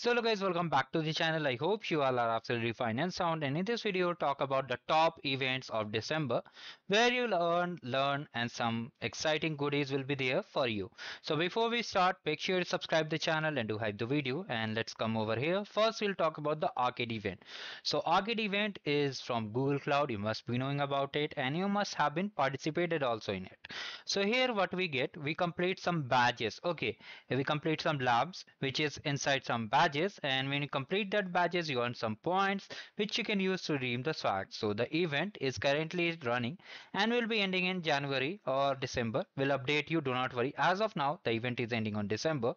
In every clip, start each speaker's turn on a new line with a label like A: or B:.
A: So hello guys welcome back to the channel I hope you all are absolutely fine and sound and in this video talk about the top events of December where you'll earn learn and some exciting goodies will be there for you. So before we start make sure to subscribe the channel and do hype the video and let's come over here. First we'll talk about the arcade event. So arcade event is from Google Cloud you must be knowing about it and you must have been participated also in it. So here what we get we complete some badges okay we complete some labs which is inside some badges and when you complete that badges you earn some points which you can use to redeem the swag. So the event is currently running and will be ending in January or December. We'll update you do not worry. As of now the event is ending on December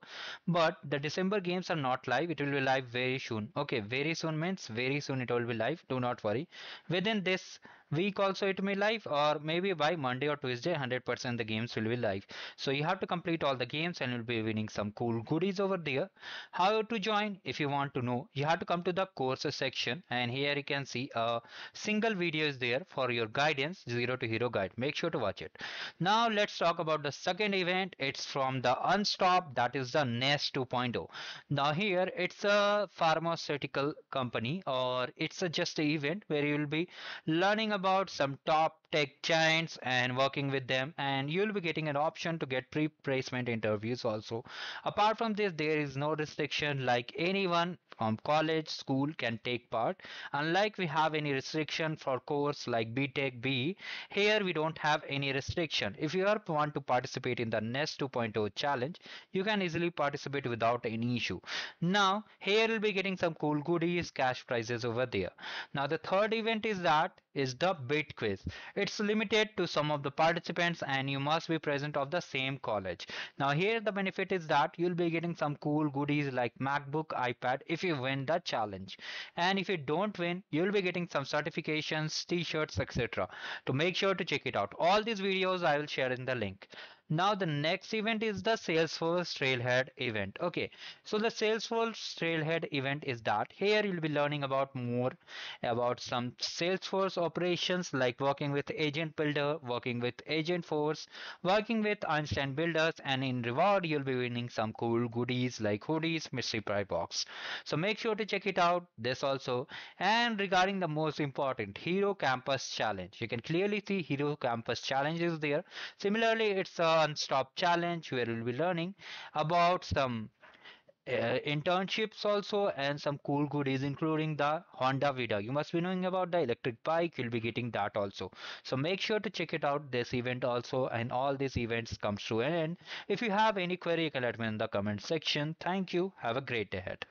A: but the December games are not live. It will be live very soon. Okay very soon means very soon it will be live. Do not worry. Within this week also it may live or maybe by Monday or Tuesday 100% the games will be live. So you have to complete all the games and you'll be winning some cool goodies over there. How to join? If you want to know you have to come to the courses section and here you can see a single video is there for your guidance zero to hero guide. Make sure to watch it. Now let's talk about the second event. It's from the unstop that is the nest 2.0 now here it's a pharmaceutical company or it's a just a event where you will be learning about some top tech giants and working with them and you'll be getting an option to get pre-placement interviews also. Apart from this there is no restriction like anyone from college school can take part. Unlike we have any restriction for course like btech b here we don't have any restriction. If you are want to participate in the nest 2.0 challenge you can easily participate without any issue. Now here you'll be getting some cool goodies cash prizes over there. Now the third event is that is the bit quiz it's limited to some of the participants and you must be present of the same college. Now here the benefit is that you'll be getting some cool goodies like MacBook, iPad if you win the challenge. And if you don't win, you'll be getting some certifications, t-shirts, etc. To make sure to check it out. All these videos I will share in the link. Now the next event is the Salesforce Trailhead event. Okay, so the Salesforce Trailhead event is that here you'll be learning about more about some Salesforce operations like working with Agent Builder, working with Agentforce, working with Einstein Builders, and in reward you'll be winning some cool goodies like hoodies, mystery prize box. So make sure to check it out. This also and regarding the most important Hero Campus Challenge, you can clearly see Hero Campus Challenge is there. Similarly, it's a non-stop challenge where we'll be learning about some uh, internships also and some cool goodies including the Honda Vida. You must be knowing about the electric bike. You'll be getting that also. So make sure to check it out this event also and all these events comes to an end. If you have any query you can let me in the comment section. Thank you. Have a great day ahead.